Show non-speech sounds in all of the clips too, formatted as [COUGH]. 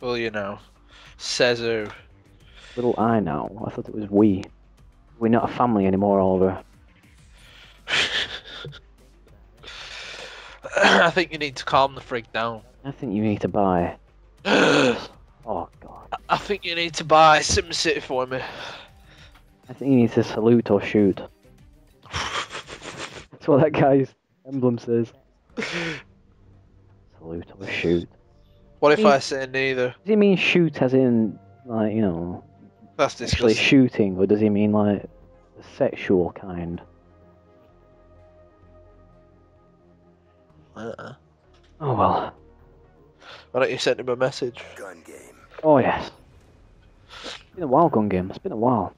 Well, you know. Says who? Little I now. I thought it was we. We're not a family anymore, Oliver. [LAUGHS] I think you need to calm the freak down. I think you need to buy. [GASPS] Oh god. I think you need to buy SimCity for me. I think you need to salute or shoot. [LAUGHS] That's what that guy's emblem says. [LAUGHS] Salute or shoot. What if Me- I say neither? Does he mean shoot as in, like, you know, That's actually disgusting. shooting, or does he mean, like, the sexual kind? Uh-uh. Oh well. Why don't you send him a message? Gun game. Oh yes. It's been a while, gun game. It's been a while.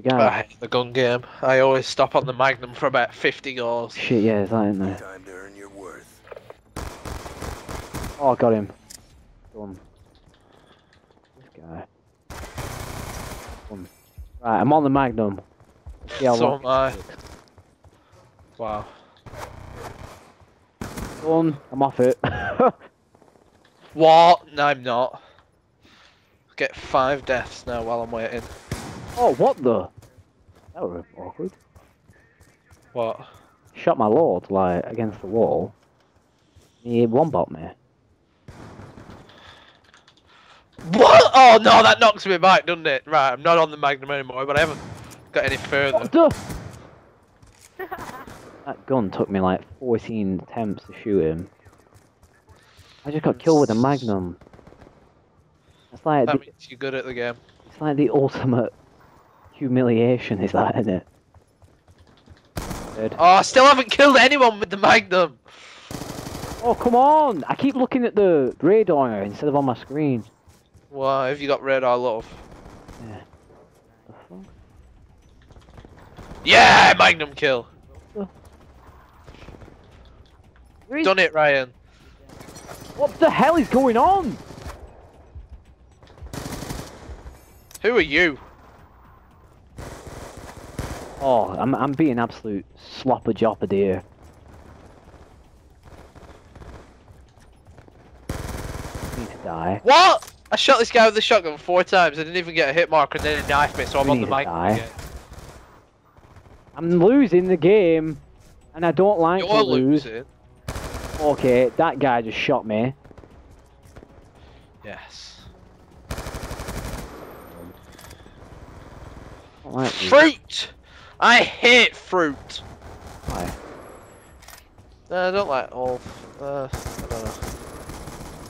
The I hate the gun game. I always stop on the Magnum for about 50 goals. Shit, yeah, is that in there? Time to earn your worth. Oh, got him. Done. This guy. Done. Right, I'm on the Magnum. How So am I. Wow. Done. I'm off it. [LAUGHS] What? No, I'm not. Get five deaths now while I'm waiting. oh, what the? That was awkward. What? Shot my lord, like, against the wall. He one bot me. What? Oh no, that knocks me back, doesn't it? Right, I'm not on the Magnum anymore, but I haven't got any further. What the? [LAUGHS] that gun took me like 14 attempts to shoot him. I just got killed with a magnum. It's like That the, means you're good at the game. it's like the ultimate humiliation, is that, isn't it? Dead. Oh, I still haven't killed anyone with the Magnum. Oh come on! I keep looking at the radar instead of on my screen. Why have you got red I love? Yeah. The fuck? Yeah, Magnum kill. Oh. Is- Done it, Ryan. What the hell is going on? Who are you? Oh, I'm I'm being absolute slopper jopper dear. Need to die. What? I shot this guy with the shotgun four times. I didn't even get a hit marker, and then he knifed me, so I'm You on the need to Magnum die. again. I'm losing the game, and I don't like You're to lose. losing. Okay, that guy just shot me. Yes. Like. Fruit. I hate fruit. Why? No, I don't like all. Uh, I don't know.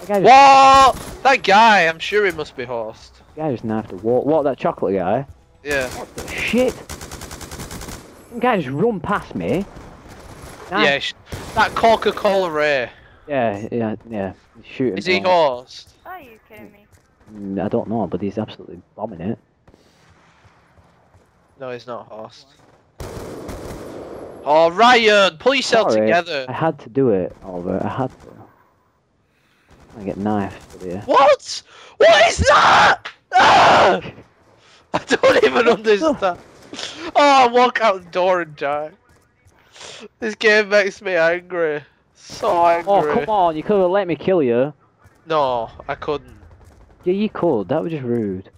That guy just, What? That guy, I'm sure he must be horsed. that guy just knifed a wall. What, that chocolate guy? Yeah. What the shit? Some guy just run past me. Knife- Yeah, sh- that Coca-Cola Ray. Yeah, yeah, yeah. He's shooting. Is he me. horsed? Are you kidding me? Mm, I don't know, but he's absolutely bombing it. No, he's not horsed. Oh, Ryan, pull yourself Sorry, together. I had to do it, Oliver. I had to. I get knifed here. What? What is that? Ah! I don't even [LAUGHS] understand. Oh, I walk out the door and die. This game makes me angry. So angry. Oh, come on, you could have let me kill you. No, I couldn't. Yeah, you could. That was just rude.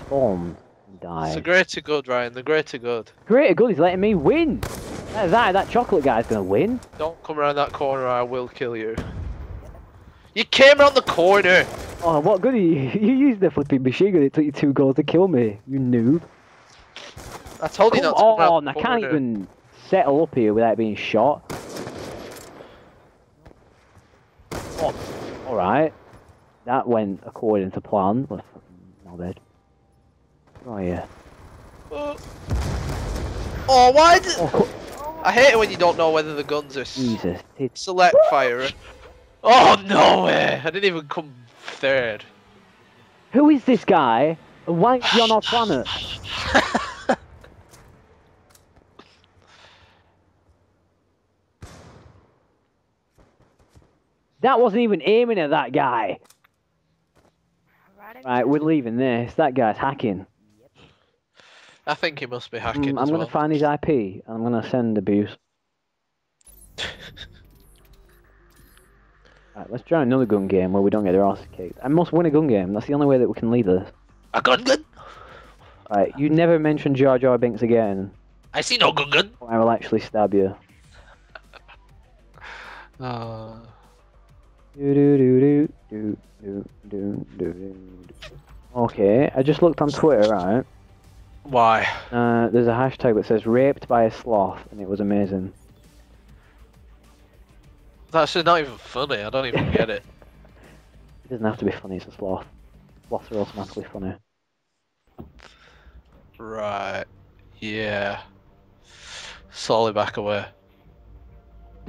Spawn Die. It's the greater good, Ryan. The greater good. Great, good. He's letting me win. That, that, that chocolate guy's gonna win. Don't come around that corner, I will kill you. You came around the corner. Oh, what good? are You, [LAUGHS] you used the flipping machine gun. It took you two goals to kill me. You noob. I told you Come not to come on, I can't even settle up here without being shot. Oh, alright. That went according to plan. Fucking knobhead. Oh, yeah. Uh, Oh, why did... Oh, I hate it when you don't know whether the guns are Jesus. Select fire. Oh, no way. I didn't even come third. Who is this guy? And why is he on our planet? That wasn't even aiming at that guy. Right, Right, we're leaving this. That guy's hacking. I think he must be Mm, hacking I'm as gonna well. find his IP and I'm gonna send abuse. [LAUGHS] Right, let's try another gun game where we don't get our asses kicked. I must win a gun game. That's the only way that we can lead this. A gun gun? Alright, you never mention Jar Jar Binks again. I see no gun gun. I will actually stab you. Okay, I just looked on Twitter, right? Why? Uh, there's a hashtag that says raped by a sloth, and it was amazing. That's just not even funny. I don't even get it. [LAUGHS] It doesn't have to be funny, it's a sloth. Sloths are automatically funny. Right. Yeah. Slowly back away.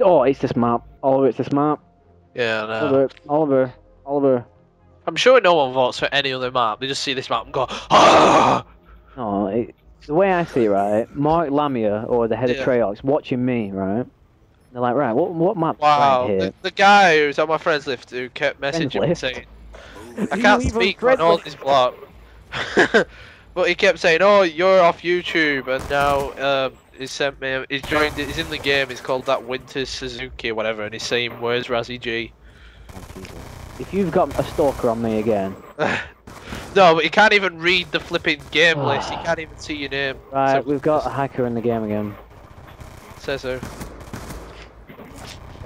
Oh, it's this map. Oliver, it's this map. Yeah, no. Oliver, Oliver, Oliver. I'm sure no one votes for any other map. They just see this map and go, ah! [LAUGHS] No, it, the way I see it, right? Mark Lamia or the head Yeah. of Treyarch's watching me, right? They're like, right, what what map's Wow. The, the guy who's on my friends list who kept messaging me saying, I can't speak on all this block. [LAUGHS] but he kept saying, "Oh, you're off YouTube," and now um, he sent me. He's joined. He's in the game. It's called that Winter Suzuki or whatever, and he's saying, "Where's Razzie G?" If you've got a stalker on me again, [LAUGHS] no, but he can't even read the flipping game [SIGHS] list. He can't even see your name. right, So- we've got a hacker in the game again. Says who?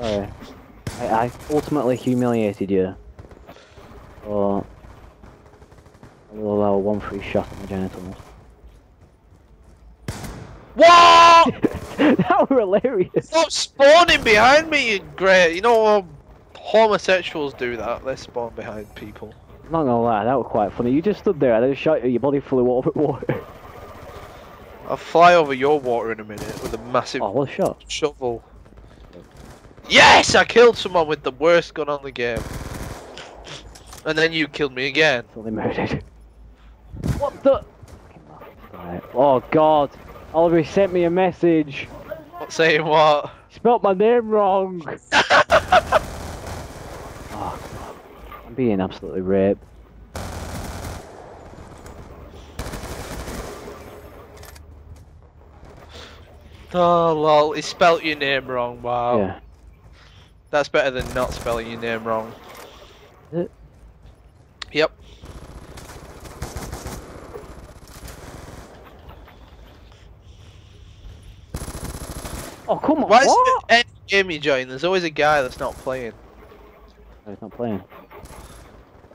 Sorry. I, I ultimately humiliated you. Or I will allow one free shot at my genitals. What? [LAUGHS] that were hilarious. Stop spawning behind me, you great. You know um, homosexuals do that. They spawn behind people. I'm not gonna lie, that was quite funny. You just stood there and I just shot you, your body flew over [LAUGHS] water. I'll fly over your water in a minute with a massive Oh, what a shot. shovel. Yes, I killed someone with the worst gun on the game. And then you killed me again. Fully murdered. What the? Oh god. Oliver sent me a message. Not saying what. He spelt my name wrong. oh [LAUGHS] god. I'm being absolutely raped. Oh lol, he spelt your name wrong. Wow. Yeah. That's better than not spelling your name wrong. Is it? Yep. Oh come on. Why is what? it any game you join? There's always a guy that's not playing. Oh, he's not playing.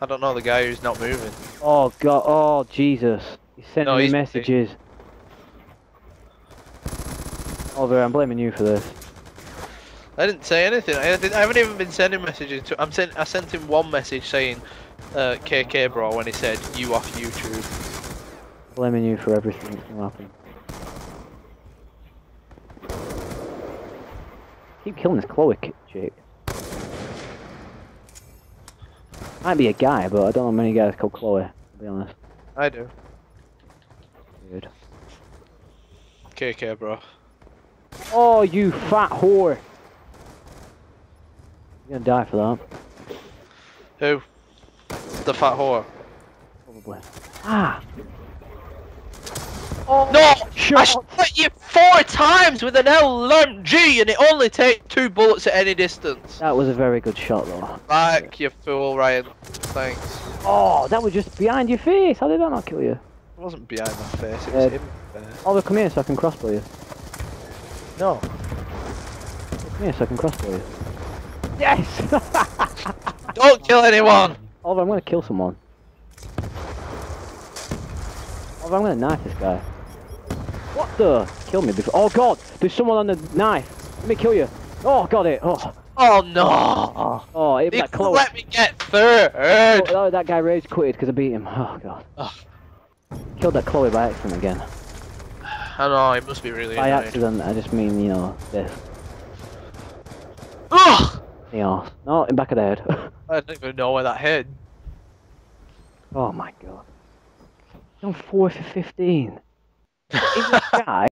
I don't know the guy who's not moving. Oh god. Oh Jesus. He's sending No, me he's- messages. Oliver, oh, I'm blaming you for this. I didn't say anything. I, didn't, I haven't even been sending messages to. I'm sent. I sent him one message saying, uh, "KK bro," when he said, "You off YouTube." Blaming you for everything that's gonna happen. Keep killing this Chloe chick. Might be a guy, but I don't know many guys called Chloe, to be honest. I do. Weird. KK bro. Oh, you fat whore! You're gonna die for that, Who? The fat whore. probably. Ah! No! I Shot! shot you four times with an LMG, and it only takes two bullets at any distance. That was a very good shot, though. Back, you fool, Ryan. Thanks. Oh, that was just behind your face! How did that not kill you? It wasn't behind my face. It was Uh, him. there. Oliver, come here so I can crossbow you. No. Come here so I can crossbow you. Yes! [LAUGHS] Don't kill anyone. Oliver, I'm gonna kill someone. Oliver, I'm gonna knife this guy. What the? Kill me before. Oh god! There's someone on the knife! Let me kill you! Oh, got it! Oh, Oh no! oh, hit You that could've close. let me get third. Oh, oh, that guy rage quitted because I beat him. Oh god. Ugh. Killed that Chloe by accident again. I know, it must be really By annoying. accident, I just mean, you know, this. The arse. No, in back of the head. [LAUGHS] I don't even know where that hit. oh my god. I'm 4 for 15. Is this guy